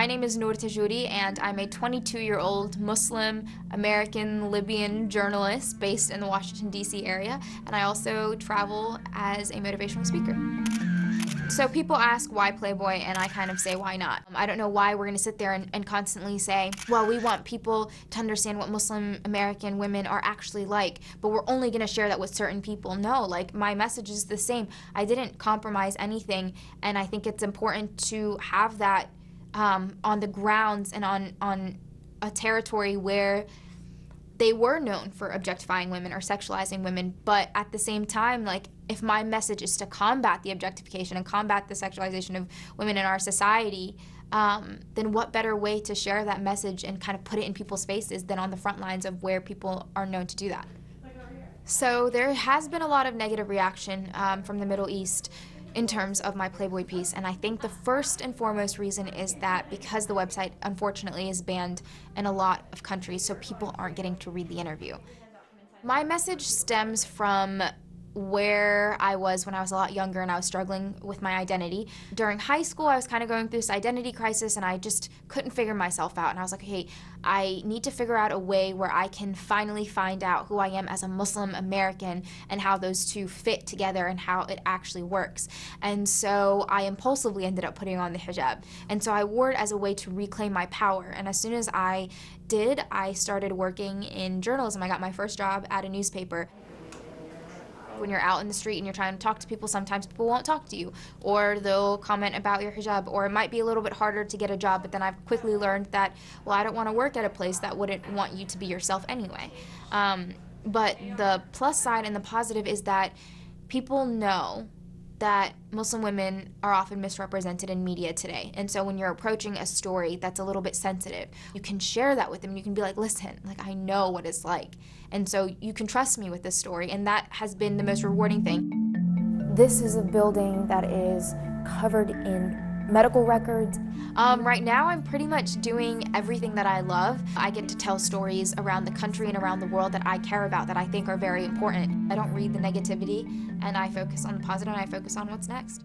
My name is Noor Tagouri, and I'm a 22 year old Muslim American Libyan journalist based in the Washington, D.C. area, and I also travel as a motivational speaker. So people ask why Playboy, and I kind of say why not. Um, I don't know why we're going to sit there and, and, constantly say, well, we want people to understand what Muslim American women are actually like, but we're only going to share that with certain people. No, like my message is the same. I didn't compromise anything, and I think it's important to have that um, on the grounds and on on a territory where they were known for objectifying women or sexualizing women, but at the same time, like if my message is to combat the objectification and combat the sexualization of women in our society, um, then what better way to share that message and kind of put it in people's faces than on the front lines of where people are known to do that? So there has been a lot of negative reaction um, from the Middle East in terms of my Playboy piece. And I think the first and foremost reason is that because the website unfortunately is banned in a lot of countries, so people aren't getting to read the interview. My message stems from where I was when I was a lot younger and I was struggling with my identity. During high school, I was kind of going through this identity crisis and I just couldn't figure myself out. And I was like, hey, I need to figure out a way where I can finally find out who I am as a Muslim American and how those two fit together and how it actually works. And so I impulsively ended up putting on the hijab. And so I wore it as a way to reclaim my power. And as soon as I did, I started working in journalism. I got my first job at a newspaper when you're out in the street and you're trying to talk to people, sometimes people won't talk to you, or they'll comment about your hijab, or it might be a little bit harder to get a job, but then I've quickly learned that, well, I don't want to work at a place that wouldn't want you to be yourself anyway. Um, but the plus side and the positive is that people know that Muslim women are often misrepresented in media today. And so when you're approaching a story that's a little bit sensitive, you can share that with them. You can be like, listen, like I know what it's like. And so you can trust me with this story. And that has been the most rewarding thing. This is a building that is covered in medical records. Um, right now, I'm pretty much doing everything that I love. I get to tell stories around the country and around the world that I care about, that I think are very important. I don't read the negativity, and I focus on the positive, and I focus on what's next.